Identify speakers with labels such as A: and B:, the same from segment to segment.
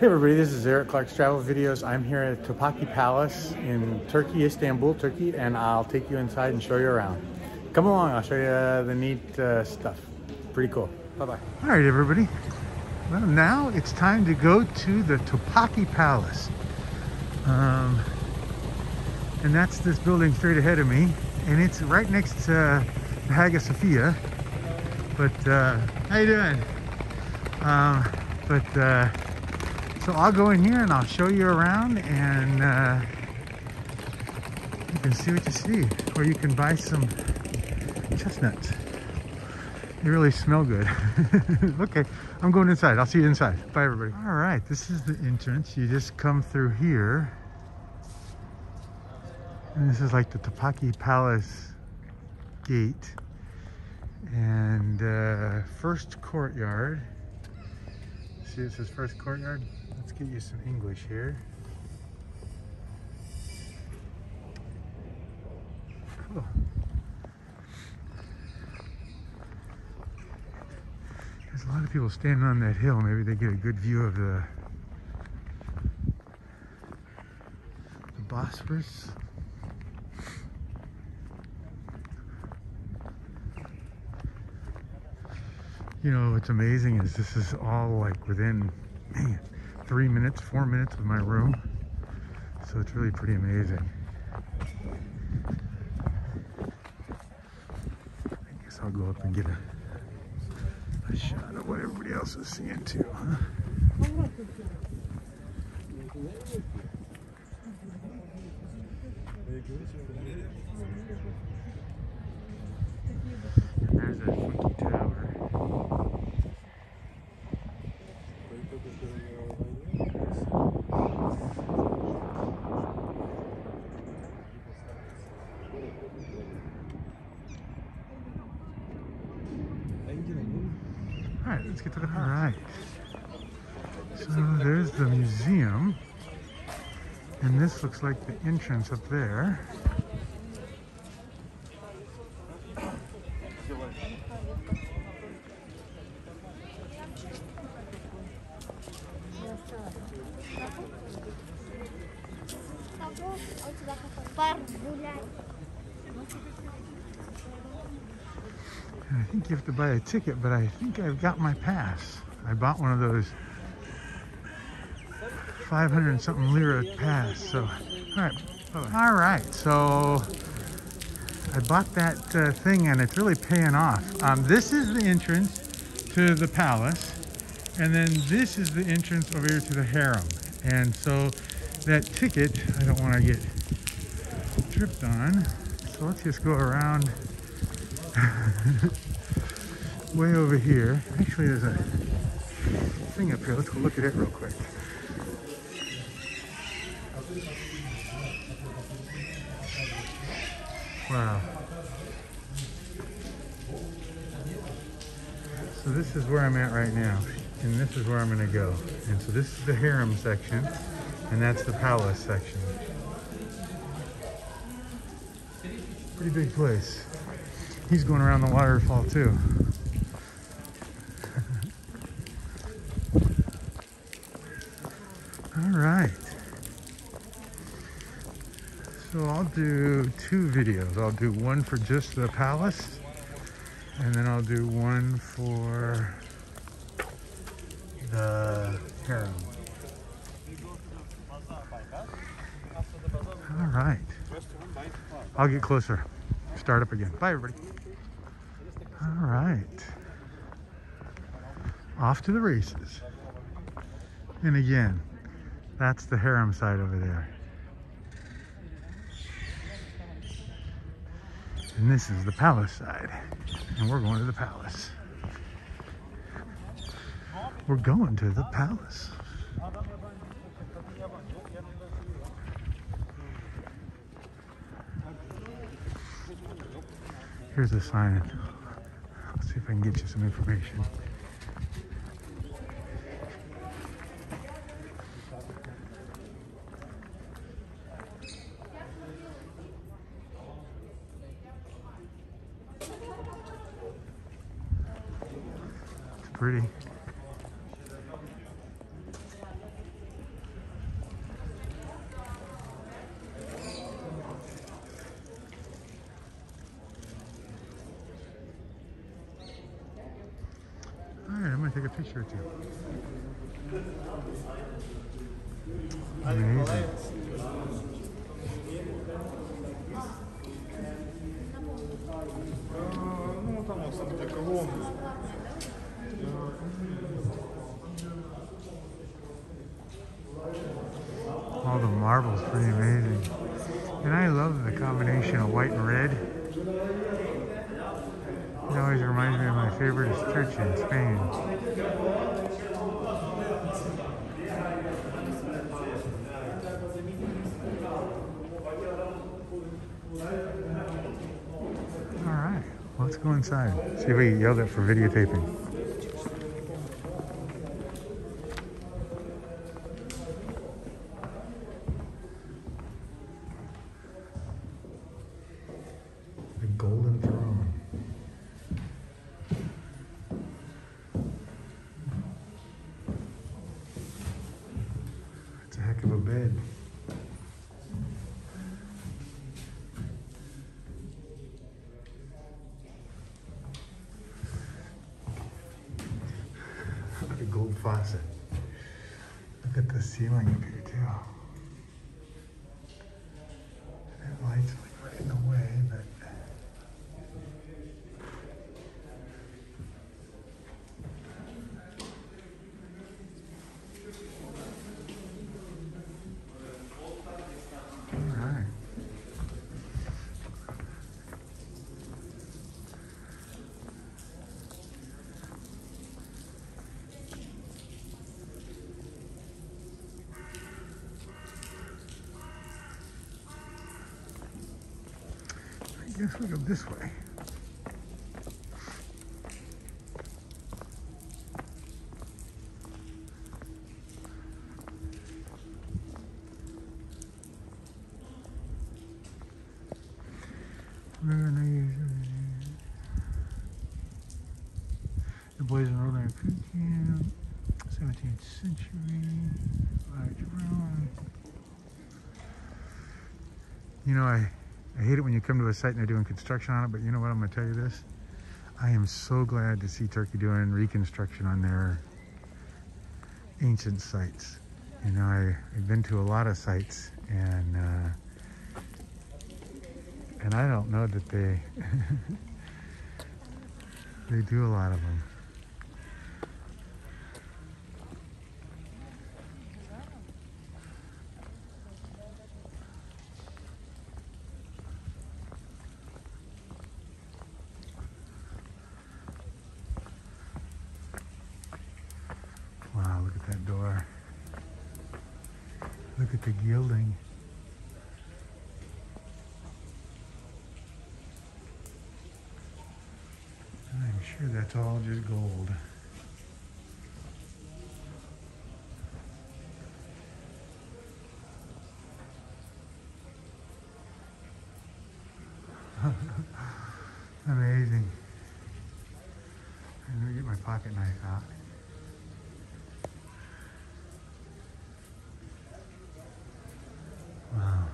A: Hey everybody, this is Eric Clark's Travel Videos. I'm here at Topkapi Palace in Turkey, Istanbul, Turkey, and I'll take you inside and show you around. Come along, I'll show you the neat uh, stuff. Pretty cool. Bye-bye. All right, everybody. Well, now it's time to go to the Topkapi Palace. Um, and that's this building straight ahead of me. And it's right next to Hagia Sophia. But, uh, how you doing? Um, but, uh, so I'll go in here and I'll show you around and uh, you can see what you see. Or you can buy some chestnuts. They really smell good. okay, I'm going inside. I'll see you inside. Bye, everybody. All right, this is the entrance. You just come through here. And this is like the Topkapi Palace gate. And uh, first courtyard. See, it says first courtyard. Let's get you some English here. Cool. There's a lot of people standing on that hill. Maybe they get a good view of the, the Bosphorus. You know, what's amazing is this is all like within, man, three minutes, four minutes of my room. So it's really pretty amazing. I guess I'll go up and get a, a shot of what everybody else is seeing too, huh? And there's that funky tower. All right, let's get to the All right. So there's the museum. And this looks like the entrance up there. And I think you have to buy a ticket, but I think I've got my pass. I bought one of those 500 and something lira pass. So, all right, all right. So I bought that uh, thing and it's really paying off. Um, this is the entrance to the palace. And then this is the entrance over here to the harem. And so that ticket, I don't want to get tripped on. So let's just go around way over here. Actually, there's a thing up here. Let's go look at it real quick. Wow. So this is where I'm at right now. And this is where I'm going to go. And so this is the harem section. And that's the palace section. Pretty big place. He's going around the waterfall too. All right. So I'll do two videos. I'll do one for just the palace, and then I'll do one for the harem. All right. I'll get closer. Start up again. Bye, everybody. All right. Off to the races. And again, that's the harem side over there. And this is the palace side. And we're going to the palace. We're going to the palace. Here's a sign. Let's see if I can get you some information. pretty. Alright, I'm going to take a picture of you. Amazing.
B: Ну, там, колонны.
A: Marbles, pretty amazing. And I love the combination of white and red. It always reminds me of my favorite church in Spain. All right, let's go inside. See if we can yell it for videotaping. Look at the ceiling here too. That light's like right in the way, but. All right. I guess we go this way. The Boys in Iron Food Camp, 17th century, large room. You know, I hate it when you come to a site and they're doing construction on it, but you know what? I'm going to tell you this. I am so glad to see Turkey doing reconstruction on their ancient sites. You know, I, I've been to a lot of sites and uh, and I don't know that they they do a lot of them. Wow, look at that door. Look at the gilding. I'm sure that's all just gold. Amazing. I'm gonna get my pocket knife out. Wow.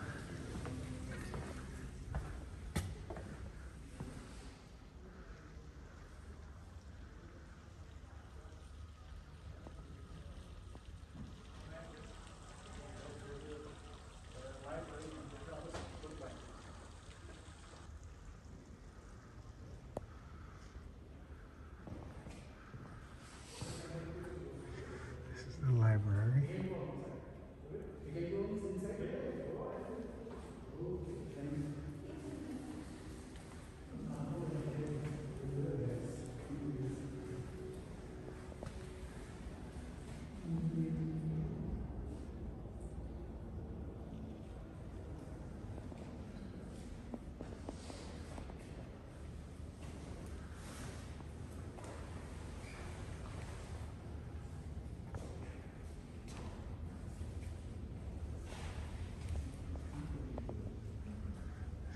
A: This is the library.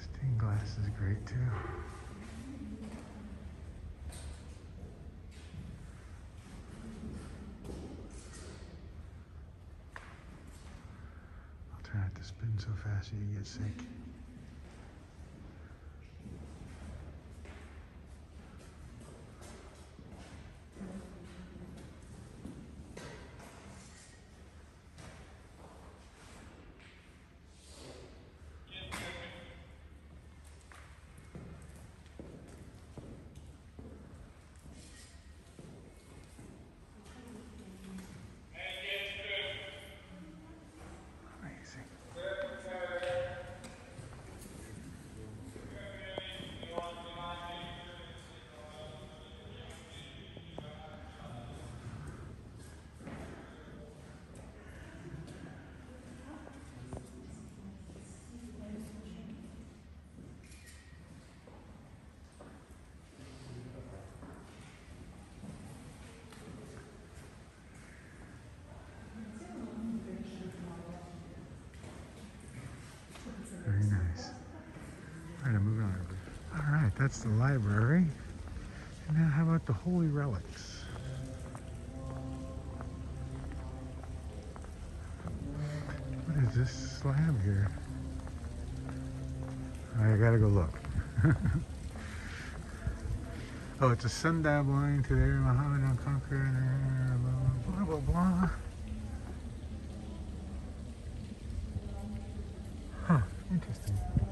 A: Stained glass is great too. I'll try not to spin so fast you get sick. That's the library. And now how about the holy relics? What is this slab here? I gotta go look. oh, it's a sundial belonging to the Muhammad conqueror. Blah, blah, blah, blah. Huh, interesting.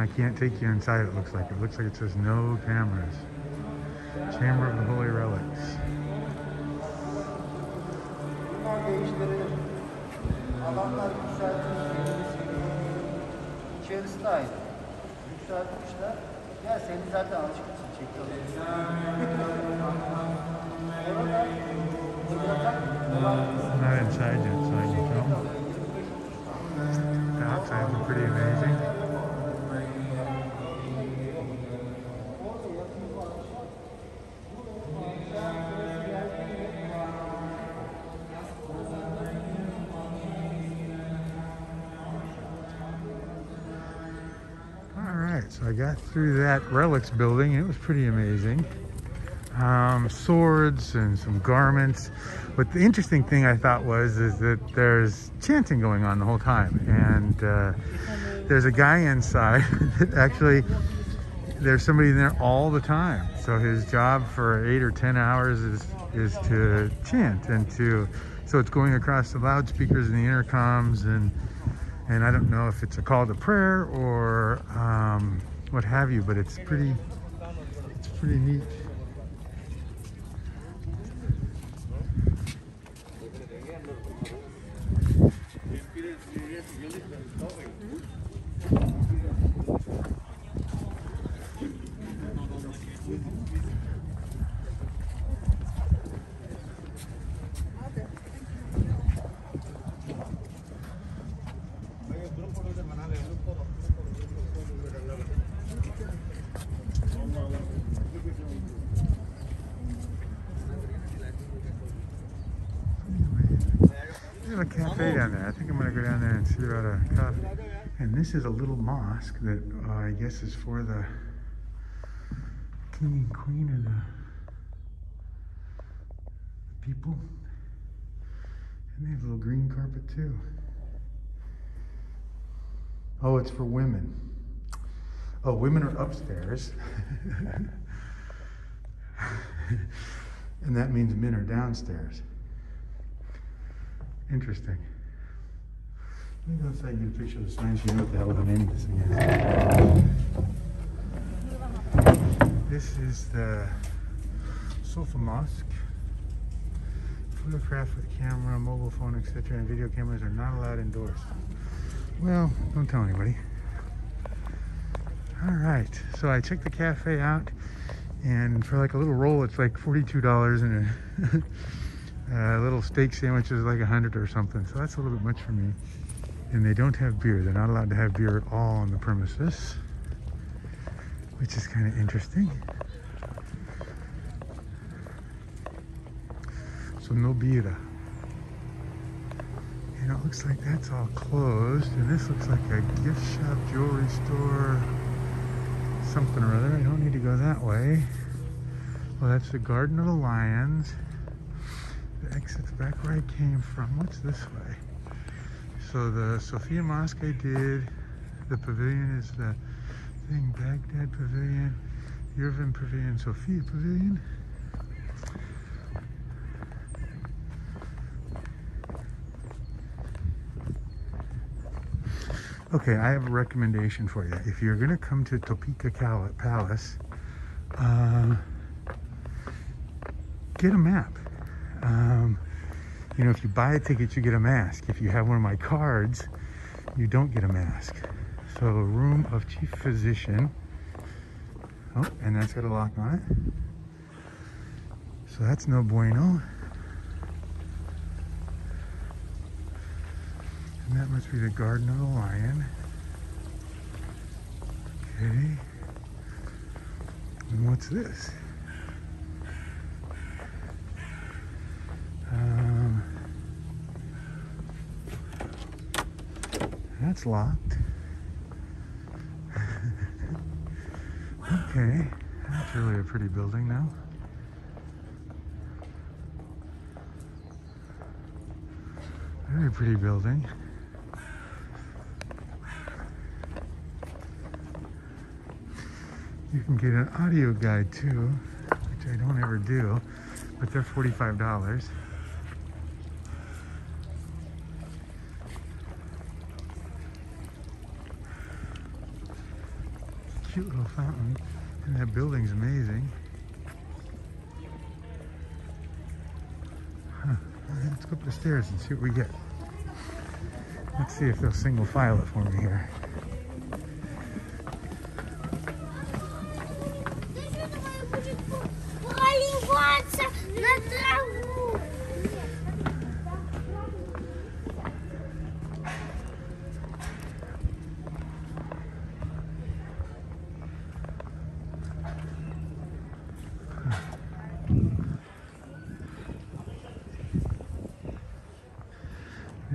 A: I can't take you inside it looks like. It looks like it says no cameras. Chamber of the Holy Relics.
C: Olan
A: Not inside yet, so I can film. The outsides are pretty amazing. Got through that relics building. It was pretty amazing. Um, swords and some garments. But the interesting thing I thought was is that there's chanting going on the whole time, and uh, there's a guy inside that actually there's somebody in there all the time. So his job for eight or ten hours is is to chant and to so it's going across the loudspeakers and the intercoms and and I don't know if it's a call to prayer or um, what have you, but it's pretty it's pretty neat. A cafe down there. I think I'm gonna go down there and see about a coffee. And this is a little mosque that uh, I guess is for the king and queen of the people. And they have a little green carpet too. Oh, it's for women. Oh, women are upstairs. and that means men are downstairs. Interesting. Let me go outside and get a picture of the sign so you know what the hell the name of this thing is. This is the Sofa Mosque. Photograph with camera, mobile phone, etc. and video cameras are not allowed indoors. Well, don't tell anybody. All right, so I checked the cafe out, and for like a little roll, it's like forty-two dollars, and a, a little steak sandwich is like a hundred or something. So that's a little bit much for me. And they don't have beer; they're not allowed to have beer at all on the premises, which is kind of interesting. So no beer. And it looks like that's all closed, and this looks like a gift shop, jewelry store something or other. I don't need to go that way. Well, that's the Garden of the Lions. The exit's back where I came from. What's this way? So the Sophia Mosque I did. The pavilion is the thing, Baghdad Pavilion, Yerevan Pavilion, Sophia Pavilion. Okay, I have a recommendation for you. If you're going to come to Topkapi Palace, uh, get a map. Um, you know, if you buy a ticket, you get a mask. If you have one of my cards, you don't get a mask. So, room of chief physician. Oh, and that's got a lock on it. So that's no bueno. And that must be the Garden of the Lion. Okay. And what's this? That's locked. okay, that's really a pretty building now. Very pretty building. You can get an audio guide too, which I don't ever do, but they're $45. Cute little fountain, and that building's amazing. Huh. Let's go up the stairs and see what we get. Let's see if they'll single file it for me here.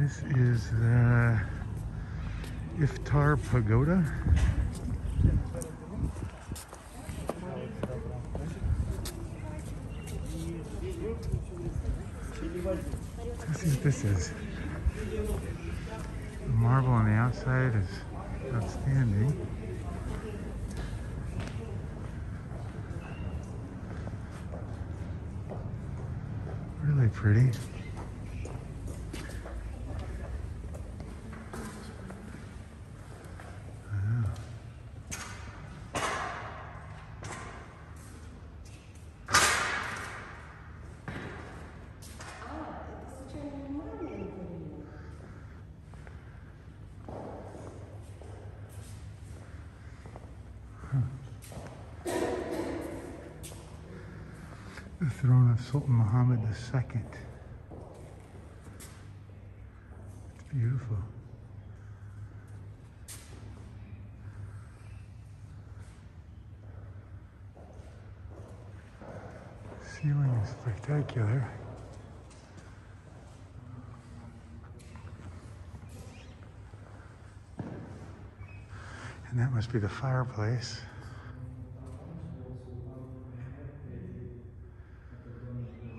A: This is the Iftar Pagoda. Let's see what this is. The marble on the outside is outstanding. Really pretty. The throne of Sultan Muhammad II. It's beautiful. Ceiling is spectacular. And that must be the fireplace.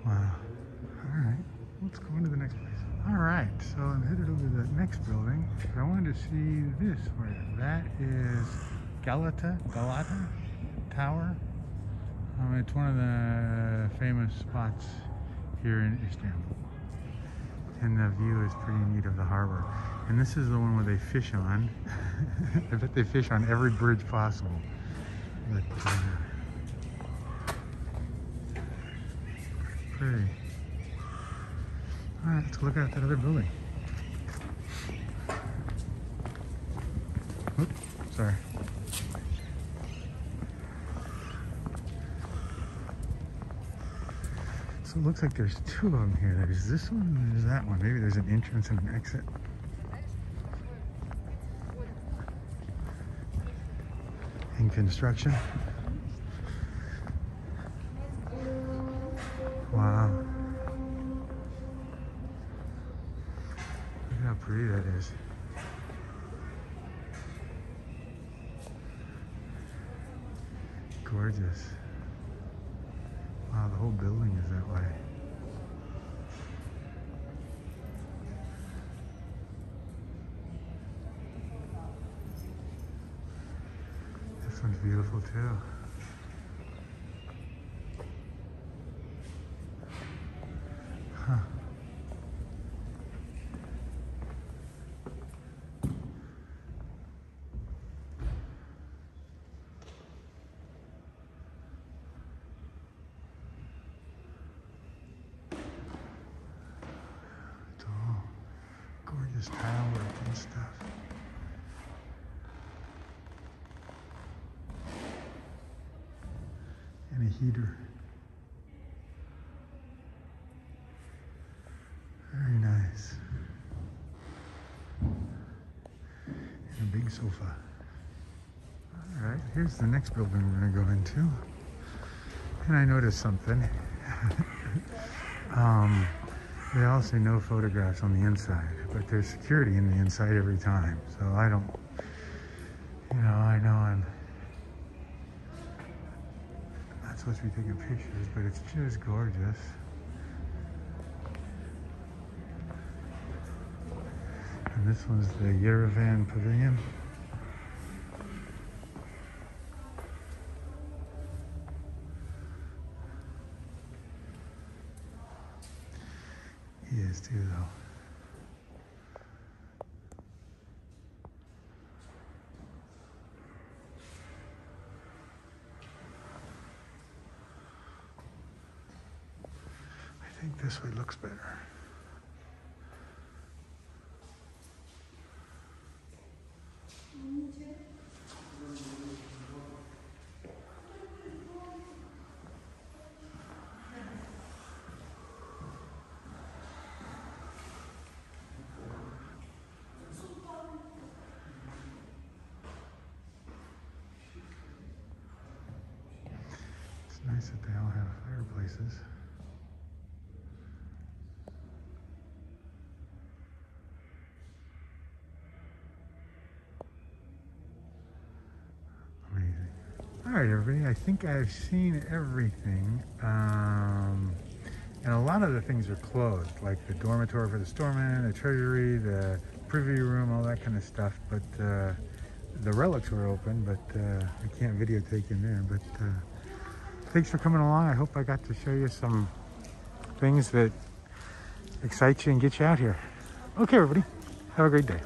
A: Wow. All right. Let's go into the next place. All right. So I'm headed over to the next building. I wanted to see this. Where that is Galata Galata Tower. Um, it's one of the famous spots here in Istanbul. And the view is pretty neat of the harbor. And this is the one where they fish on. I bet they fish on every bridge possible. But, uh, pretty. All right, let's look at that other building. So it looks like there's two of them here. There's this one and there's that one. Maybe there's an entrance and an exit. In construction. The whole building is that way. This one's beautiful too. Huh. It's all gorgeous tile work and stuff. And a heater. Very nice. And a big sofa. All right, here's the next building we're gonna go into. And I noticed something. um, they all say no photographs on the inside, but there's security in the inside every time. So I don't, you know, I know I'm not supposed to be taking pictures, but it's just gorgeous. And this one's the Yerevan Pavilion. He is too, though. I think this looks better. It's nice that they all have fireplaces. Right, everybody. I think I've seen everything. Um, and a lot of the things are closed, like the dormitory for the storeman, the treasury, the privy room, all that kind of stuff. But uh, the relics were open, but uh, I can't videotape in there. But uh, thanks for coming along. I hope I got to show you some things that excite you and get you out here. Okay, everybody. Have a great day.